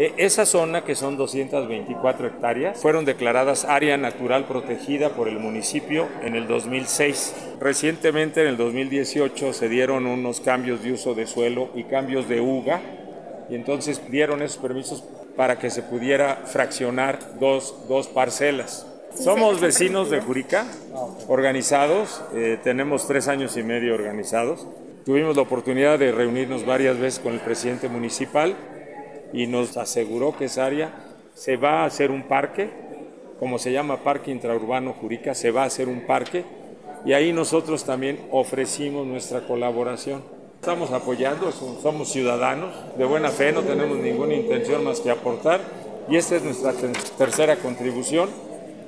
E, esa zona, que son 224 hectáreas, fueron declaradas área natural protegida por el municipio en el 2006. Recientemente, en el 2018, se dieron unos cambios de uso de suelo y cambios de UGA, y entonces dieron esos permisos para que se pudiera fraccionar dos, dos parcelas. Somos vecinos de Jurica, organizados, eh, tenemos tres años y medio organizados. Tuvimos la oportunidad de reunirnos varias veces con el presidente municipal y nos aseguró que esa área se va a hacer un parque, como se llama Parque Intraurbano Jurica, se va a hacer un parque y ahí nosotros también ofrecimos nuestra colaboración. Estamos apoyando, somos ciudadanos de buena fe, no tenemos ninguna intención más que aportar y esta es nuestra tercera contribución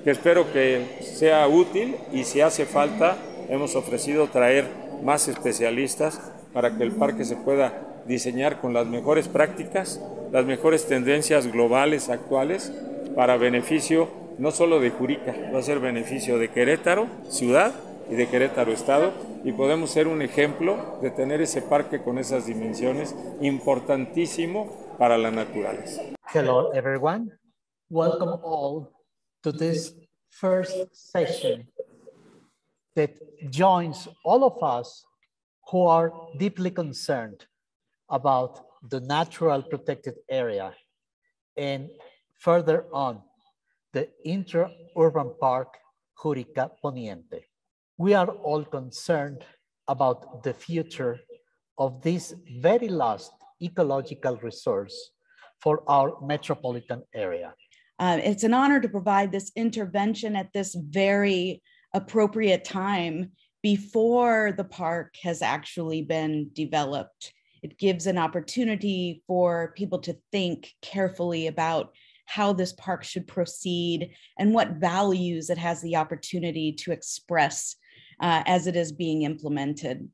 que espero que sea útil y si hace falta hemos ofrecido traer más especialistas para que el parque se pueda diseñar con las mejores prácticas, las mejores tendencias globales actuales para beneficio no solo de Jurica, va a ser beneficio de Querétaro, ciudad, y de Querétaro Estado, y podemos ser un ejemplo de tener ese parque con esas dimensiones importantísimo para la naturaleza. Hello everyone, welcome all to this first session that joins all of us who are deeply concerned about the natural protected area and further on the intra-urban park Jurica Poniente. We are all concerned about the future of this very last ecological resource for our metropolitan area. Uh, it's an honor to provide this intervention at this very appropriate time before the park has actually been developed. It gives an opportunity for people to think carefully about how this park should proceed and what values it has the opportunity to express uh, as it is being implemented.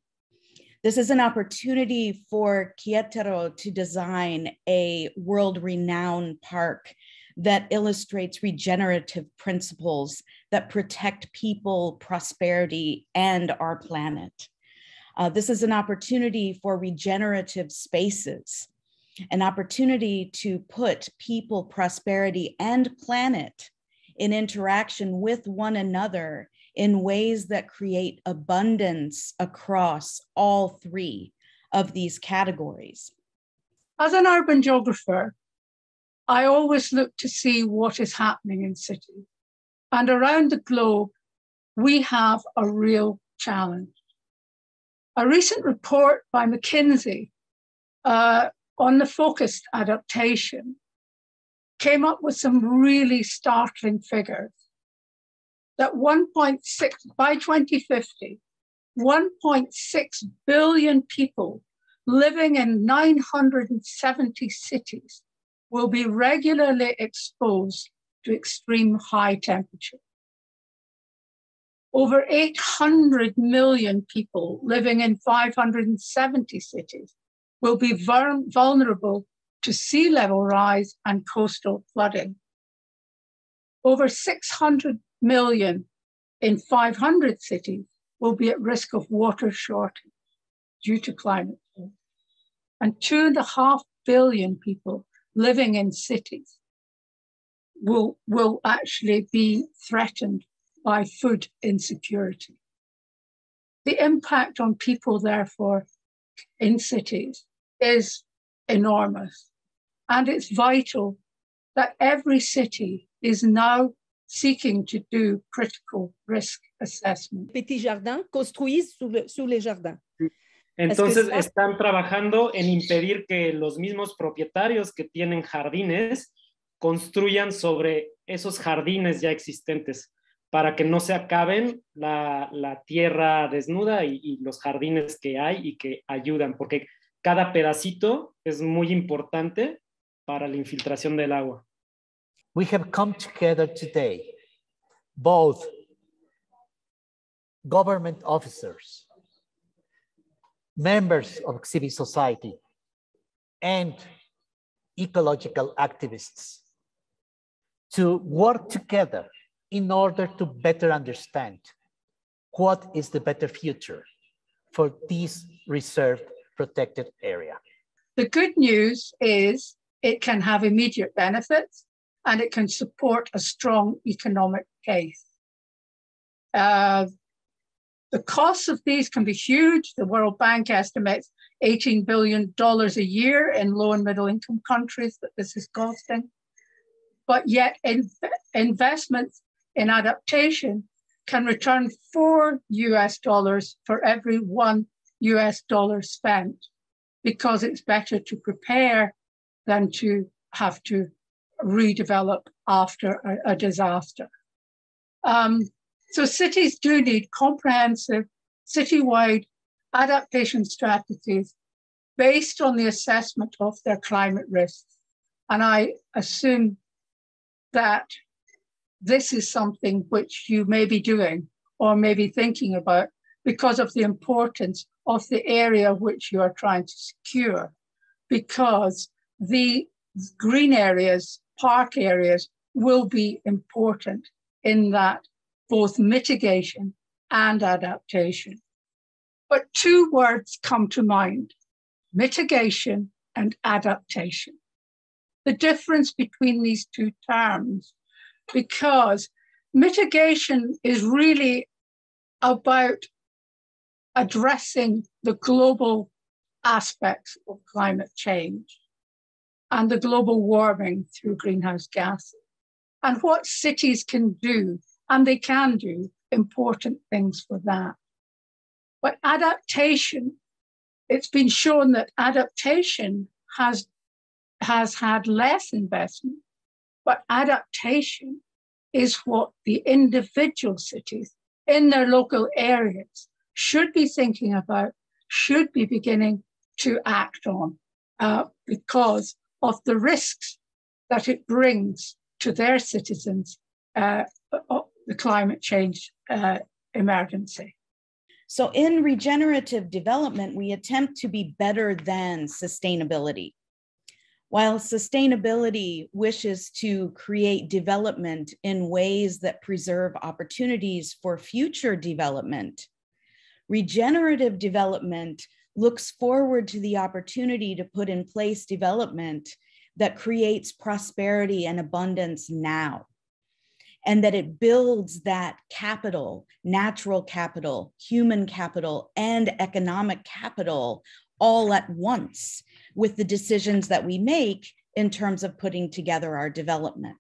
This is an opportunity for Querétaro to design a world renowned park that illustrates regenerative principles that protect people, prosperity, and our planet. Uh, this is an opportunity for regenerative spaces, an opportunity to put people, prosperity, and planet in interaction with one another in ways that create abundance across all three of these categories. As an urban geographer, I always look to see what is happening in cities. And around the globe, we have a real challenge. A recent report by McKinsey uh, on the focused adaptation came up with some really startling figures that 1.6 by 2050 1.6 billion people living in 970 cities will be regularly exposed to extreme high temperature. Over 800 million people living in 570 cities will be vulnerable to sea level rise and coastal flooding. Over 600 million in 500 cities will be at risk of water shortage due to climate change. And two and a half billion people living in cities will, will actually be threatened by food insecurity. The impact on people, therefore, in cities is enormous. And it's vital that every city is now seeking to do critical risk assessment. Petit jardin construisent sous, le, sous les jardins. Mm. Entonces están trabajando en impedir que los mismos propietarios que tienen jardines construyan sobre esos jardines ya existentes para que no se acaben la, tierra desnuda y, y, los jardines que hay y que ayudan, porque cada pedacito es muy importante para la infiltración del agua. We have come together today, both government officers, members of civil society and ecological activists to work together in order to better understand what is the better future for this reserved protected area. The good news is it can have immediate benefits, and it can support a strong economic case. Uh, the costs of these can be huge. The World Bank estimates $18 billion a year in low and middle income countries that this is costing. But yet, in, investments in adaptation can return four US dollars for every one US dollar spent because it's better to prepare than to have to redevelop after a, a disaster. Um, so cities do need comprehensive citywide adaptation strategies based on the assessment of their climate risks. And I assume that this is something which you may be doing or may be thinking about because of the importance of the area which you are trying to secure. Because the green areas, park areas, will be important in that both mitigation and adaptation. But two words come to mind mitigation and adaptation. The difference between these two terms, because mitigation is really about addressing the global aspects of climate change and the global warming through greenhouse gases and what cities can do and they can do important things for that. But adaptation, it's been shown that adaptation has, has had less investment, but adaptation is what the individual cities in their local areas should be thinking about, should be beginning to act on uh, because of the risks that it brings to their citizens uh, the climate change uh, emergency. So, in regenerative development, we attempt to be better than sustainability. While sustainability wishes to create development in ways that preserve opportunities for future development, regenerative development looks forward to the opportunity to put in place development that creates prosperity and abundance now and that it builds that capital, natural capital, human capital, and economic capital all at once with the decisions that we make in terms of putting together our development.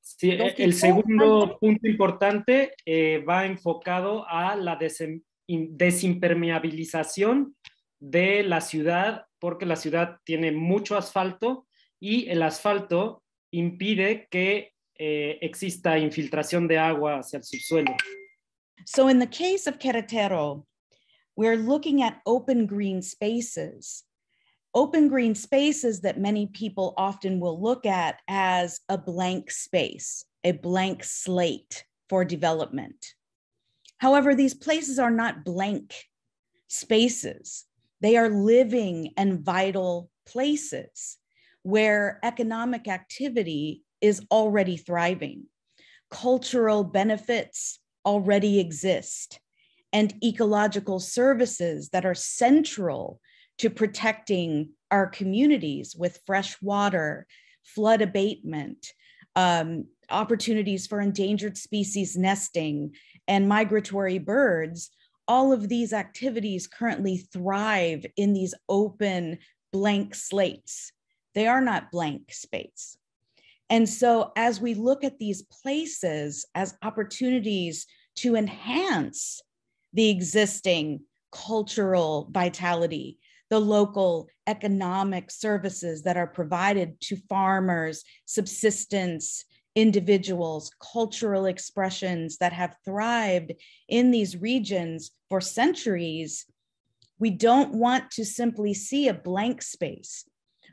Sí, el segundo punto importante eh, va enfocado a la desimpermeabilización de la ciudad, porque la ciudad tiene mucho asfalto y el asfalto impide que eh, exista infiltración de agua hacia el subsuelo. So in the case of Querétaro, we're looking at open green spaces. Open green spaces that many people often will look at as a blank space, a blank slate for development. However, these places are not blank spaces. They are living and vital places where economic activity is already thriving. Cultural benefits already exist, and ecological services that are central to protecting our communities with fresh water, flood abatement, um, opportunities for endangered species nesting, and migratory birds. All of these activities currently thrive in these open blank slates. They are not blank space. And so, as we look at these places as opportunities to enhance the existing cultural vitality, the local economic services that are provided to farmers, subsistence, individuals, cultural expressions that have thrived in these regions for centuries, we don't want to simply see a blank space.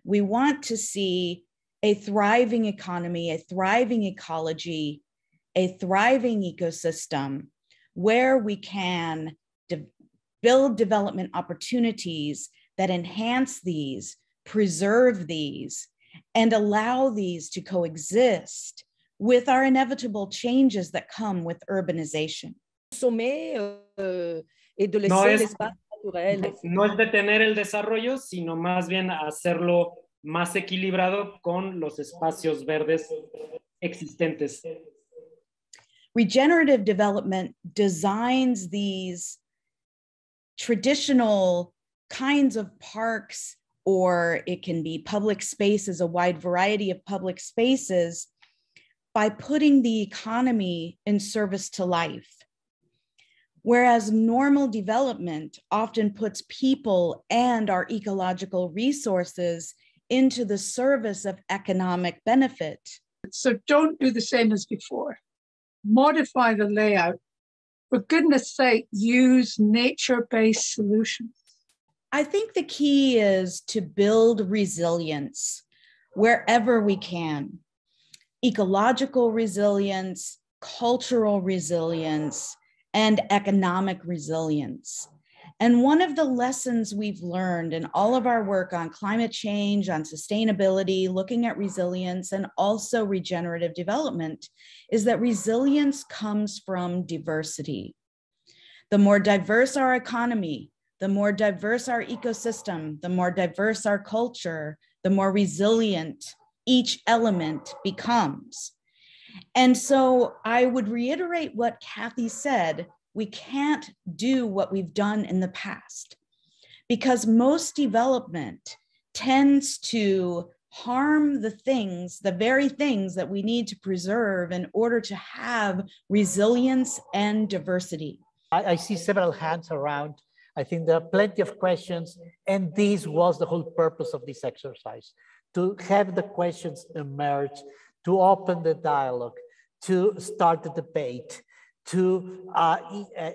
We want to see a thriving economy, a thriving ecology, a thriving ecosystem where we can de- build development opportunities that enhance these, preserve these, and allow these to coexist with our inevitable changes that come with urbanization. Euh, no es, no es detener el desarrollo, sino más bien hacerlo más equilibrado con los espacios verdes existentes. Regenerative development designs these traditional kinds of parks, or it can be public spaces, a wide variety of public spaces, by putting the economy in service to life. Whereas normal development often puts people and our ecological resources into the service of economic benefit. So don't do the same as before. Modify the layout. For goodness sake, use nature based solutions. I think the key is to build resilience wherever we can ecological resilience, cultural resilience, and economic resilience. And one of the lessons we've learned in all of our work on climate change, on sustainability, looking at resilience, and also regenerative development is that resilience comes from diversity. The more diverse our economy, the more diverse our ecosystem, the more diverse our culture, the more resilient each element becomes. And so I would reiterate what Kathy said we can't do what we've done in the past because most development tends to harm the things, the very things that we need to preserve in order to have resilience and diversity. I, I, see several hands around. I think there are plenty of questions, and this was the whole purpose of this exercise to have the questions emerge, to open the dialogue, to start the debate, to, uh, uh,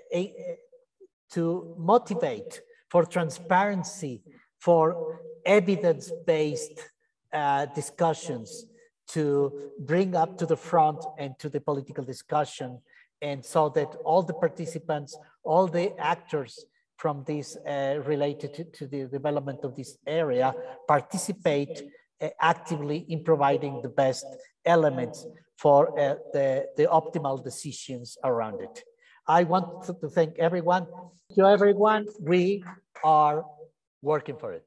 to motivate for transparency, for evidence-based uh, discussions, to bring up to the front and to the political discussion, and so that all the participants, all the actors from this uh, related to, to, the development of this area participate uh, actively in providing the best elements for uh, the, the optimal decisions around it. I want to thank everyone. To everyone, we are working for it.